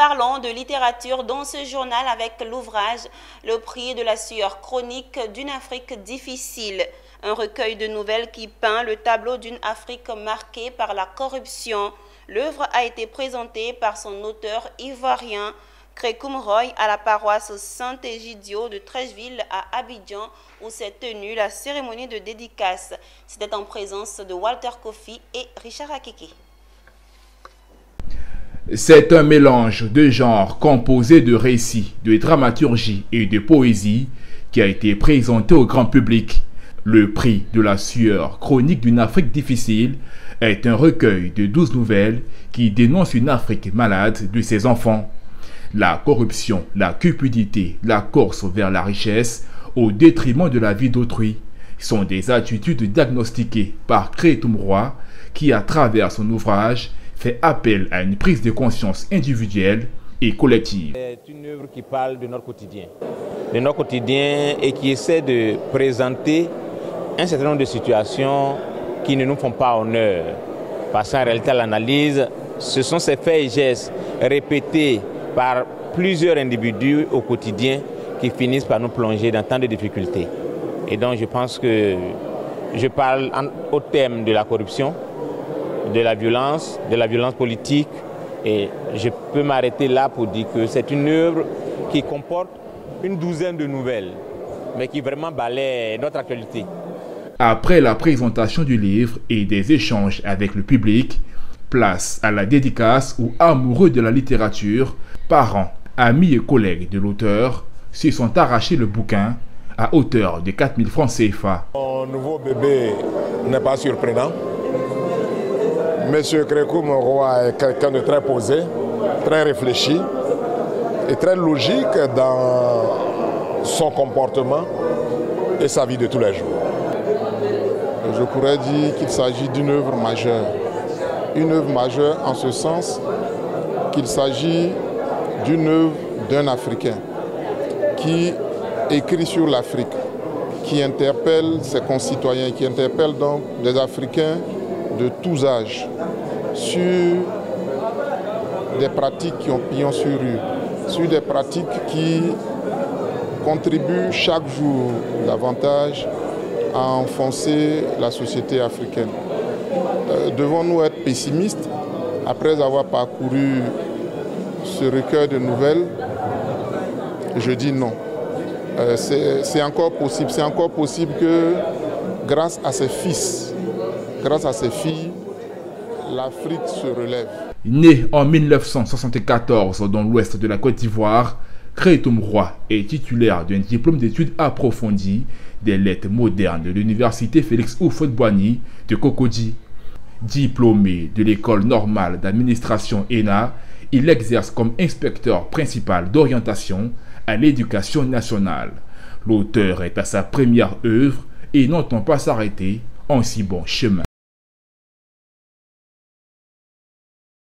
Parlons de littérature dans ce journal avec l'ouvrage Le prix de la sueur chronique d'une Afrique difficile, un recueil de nouvelles qui peint le tableau d'une Afrique marquée par la corruption. L'œuvre a été présentée par son auteur ivoirien Krekoum Roy à la paroisse Saint-Égidio de Trècheville à Abidjan où s'est tenue la cérémonie de dédicace. C'était en présence de Walter Kofi et Richard Akeke. C'est un mélange de genres composé de récits, de dramaturgie et de poésie qui a été présenté au grand public. Le prix de la sueur chronique d'une Afrique difficile est un recueil de douze nouvelles qui dénoncent une Afrique malade de ses enfants. La corruption, la cupidité, la course vers la richesse au détriment de la vie d'autrui sont des attitudes diagnostiquées par Crétum qui, à travers son ouvrage, fait appel à une prise de conscience individuelle et collective. C'est une œuvre qui parle de notre quotidien, de notre quotidien et qui essaie de présenter un certain nombre de situations qui ne nous font pas honneur. Parce qu'en réalité, l'analyse, ce sont ces faits et gestes répétés par plusieurs individus au quotidien qui finissent par nous plonger dans tant de difficultés. Et donc je pense que je parle au thème de la corruption, de la violence, de la violence politique. Et je peux m'arrêter là pour dire que c'est une œuvre qui comporte une douzaine de nouvelles, mais qui vraiment balaie notre actualité. Après la présentation du livre et des échanges avec le public, place à la dédicace ou amoureux de la littérature, parents, amis et collègues de l'auteur se sont arrachés le bouquin à hauteur de 4000 francs CFA. Mon nouveau bébé n'est pas surprenant. Monsieur Crécoum Roy est quelqu'un de très posé, très réfléchi et très logique dans son comportement et sa vie de tous les jours. Je pourrais dire qu'il s'agit d'une œuvre majeure. Une œuvre majeure en ce sens qu'il s'agit d'une œuvre d'un Africain qui écrit sur l'Afrique, qui interpelle ses concitoyens, qui interpelle donc des Africains de tous âges sur des pratiques qui ont pillon sur rue, sur des pratiques qui contribuent chaque jour davantage à enfoncer la société africaine. Euh, devons-nous être pessimistes après avoir parcouru ce recueil de nouvelles? Je dis non. Euh, c'est encore possible. C'est encore possible que grâce à ses fils, grâce à ses filles, l'Afrique se relève. Né en 1974 dans l'ouest de la Côte d'Ivoire, Crétum Roy est titulaire d'un diplôme d'études approfondies des lettres modernes de l'université Félix Houphouët-Boigny de Cocody. Diplômé de l'école normale d'administration ENA, il exerce comme inspecteur principal d'orientation à l'éducation nationale. L'auteur est à sa première œuvre et n'entend pas s'arrêter en si bon chemin.